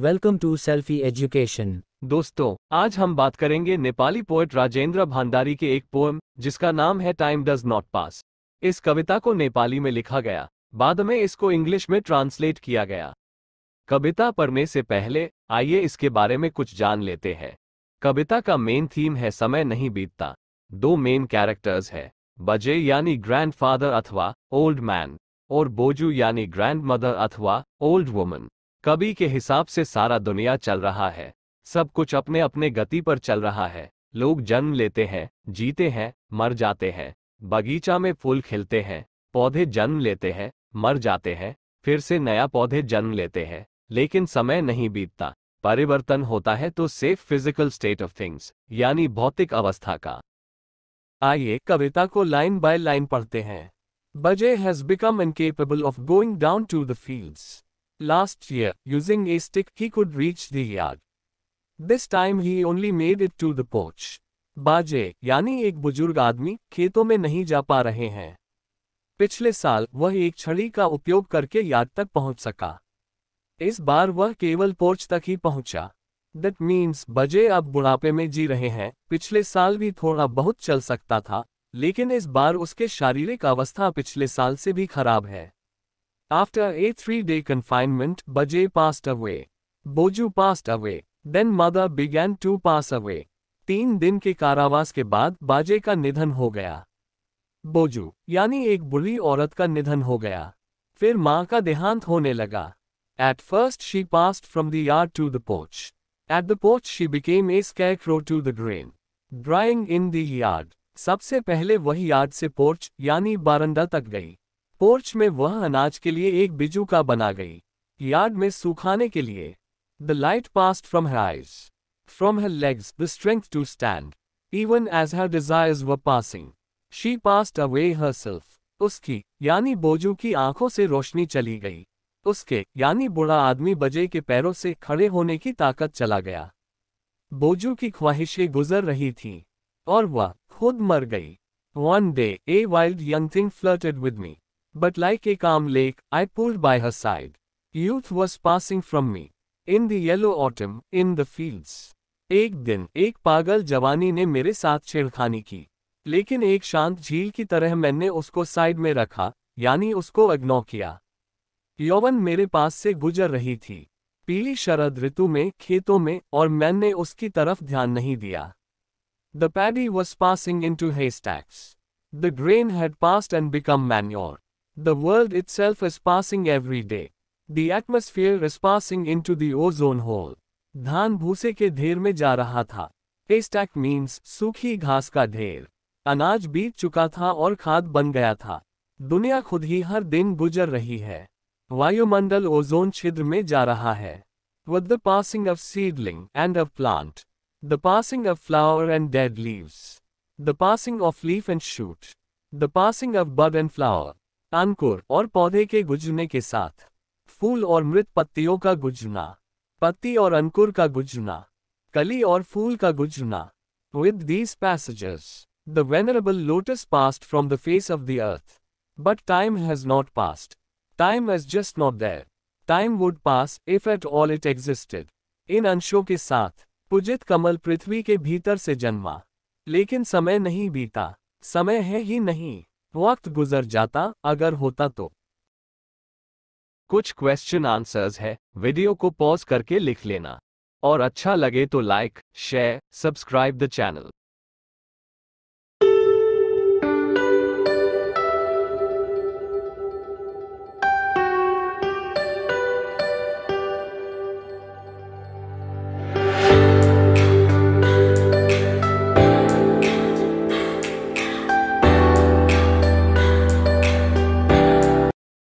Welcome to selfie education दोस्तों, आज हम बात करेंगे नेपाली पोएट राजेंद्र भांडारी के एक पोएम जिसका नाम है टाइम डज नॉट पास इस कविता को नेपाली में लिखा गया। बाद में इसको इंग्लिश में ट्रांसलेट किया गया। कविता पढ़ने से पहले, आइए इसके बारे में कुछ जान लेते हैं। कविता का मेन थीम है समय नहीं बीतता। दो मेन कैरेक्टर्स है। बजे यानी ग्रैंडफादर अथवा ओल्ड मैन और बोजू यानी ग्रैंड मदर अथवा ओल्ड वुमन कवि के हिसाब से सारा दुनिया चल रहा है। सब कुछ अपने अपने गति पर चल रहा है। लोग जन्म लेते हैं, जीते हैं, मर जाते हैं। बगीचा में फूल खिलते हैं, पौधे जन्म लेते हैं, मर जाते हैं, फिर से नया पौधे जन्म लेते हैं। लेकिन समय नहीं बीतता। परिवर्तन होता है तो सेफ़ फ़िज़िकल स्टेट ऑफ़ थिंग्स यानी भौतिक अवस्था का। आइए कविता को लाइन बाय लाइन पढ़ते हैं। बजे has become incapable of going down to the fields Last year, using a stick he could reach the yard. This time he only made it to the porch. बाजे यानी एक बुज़ुर्ग आदमी खेतों में नहीं जा पा रहे हैं। पिछले साल वह एक छड़ी का उपयोग करके यार्ड तक पहुँच सका। इस बार वह केवल पोर्च तक ही पहुँचा। दैट मीन्स बजे अब बुढ़ापे में जी रहे हैं। पिछले साल भी थोड़ा बहुत चल सकता था लेकिन इस बार उसके शारीरिक अवस्था पिछले साल से भी खराब है। After a three-day confinement, Bajay passed away. Boju passed away. Then mother began to pass away. तीन दिन के कारावास के बाद बाजे का निधन हो गया। बोजू यानी एक बुरी औरत का निधन हो गया। फिर माँ का देहांत होने लगा। At first she passed from the yard to the porch at the porch she became a scarecrow to the grain drying in the yard सबसे पहले वही यार्ड से पोर्च यानी बारंदा तक गई। पोर्च में वह अनाज के लिए एक बिजू का बना गई। यार्ड में सुखाने के लिए। The light passed from her eyes from her legs the strength to stand even as her desires व passing she passed away herself उसकी, यानी बोजू की आँखों से रोशनी चली गई। उसके, यानी बुढ़ा आदमी बजे के पैरों से खड़े होने की ताकत चला गया। बोजू की ख्वाहिशें गुजर रही थीं, और वह खुद मर गई। One day a wild young thing flirted with me But like a calm lake, I pulled by her side. Youth was passing from me. In the yellow autumn, in the fields. एक दिन एक पागल जवानी ने मेरे साथ छेड़खानी की लेकिन एक शांत झील की तरह मैंने उसको साइड में रखा यानी उसको इग्नोर किया यौवन मेरे पास से गुजर रही थी पीली शरद ऋतु में खेतों में और मैंने उसकी तरफ़ ध्यान नहीं दिया the paddy was passing into haystacks the grain had passed and become manure The world itself is passing every day. The atmosphere is passing into the ozone hole. धान भूसे के ढेर में जा रहा था पेस्टैक मीन्स सूखी घास का ढेर अनाज बीत चुका था और खाद बन गया था दुनिया खुद ही हर दिन गुजर रही है वायुमंडल ओजोन छिद्र में जा रहा है With the passing of seedling and of plant, the passing of flower and dead leaves, the passing of leaf and shoot, the passing of bud and flower, अंकुर और पौधे के गुजरने के साथ। फूल और मृत पत्तियों का गुजरना, पत्ती और अंकुर का गुजरना, कली और फूल का गुजरना। With these passages the venerable lotus passed from the face of the earth but time has not passed time is just not there time would pass if at all it existed इन अंशों के साथ, पूजित कमल पृथ्वी के भीतर से जन्मा। लेकिन समय नहीं बीता। समय है ही नहीं। वक्त गुजर जाता अगर होता तो। कुछ क्वेश्चन आंसर्स है वीडियो को पॉज करके लिख लेना। और अच्छा लगे तो like share subscribe the channel